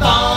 bomb.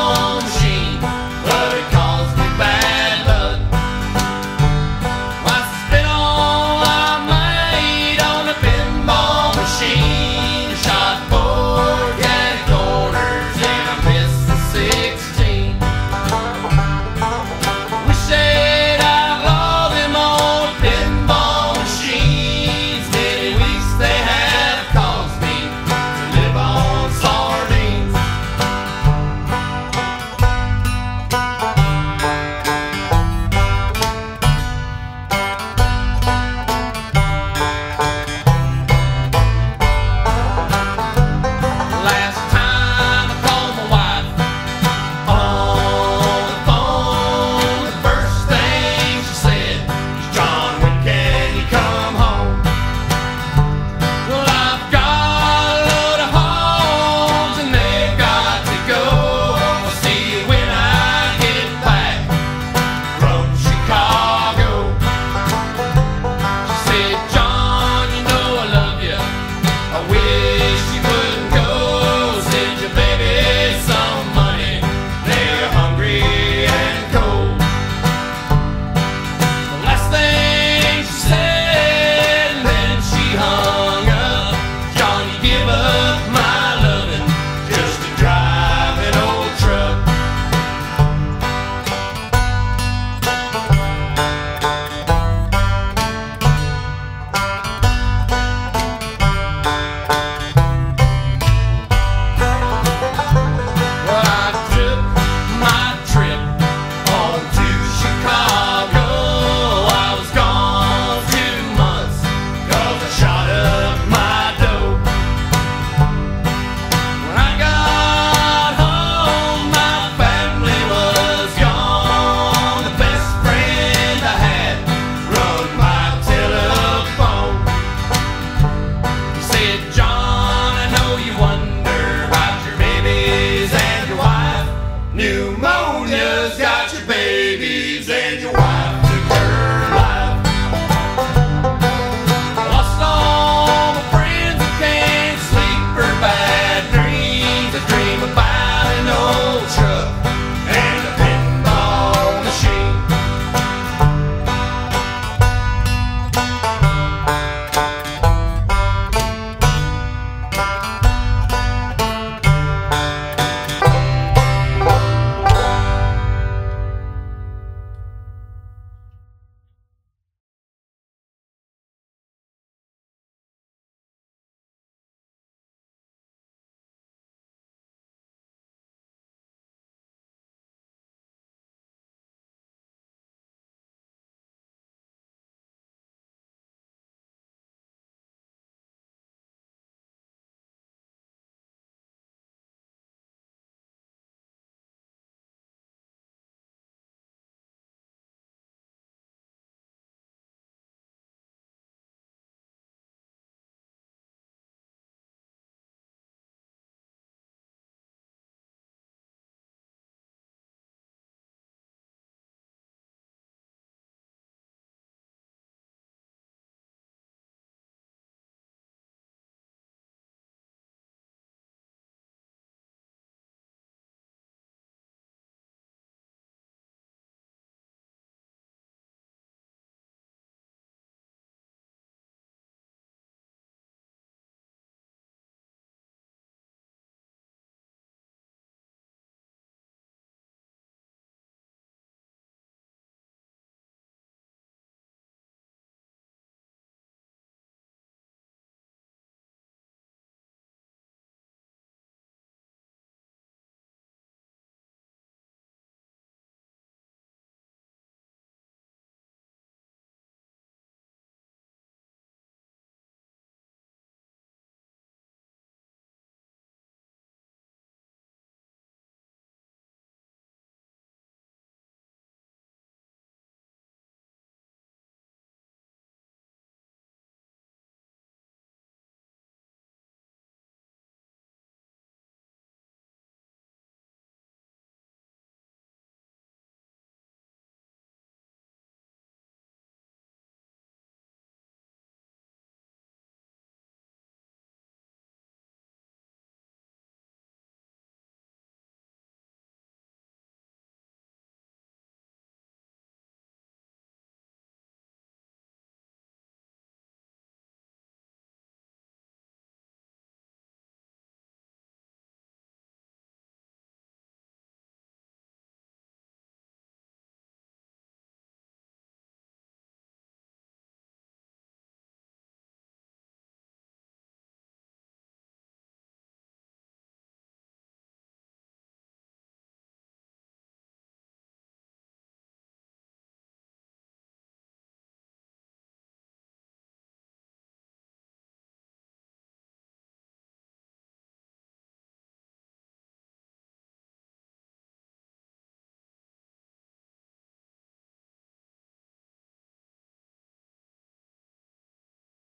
away.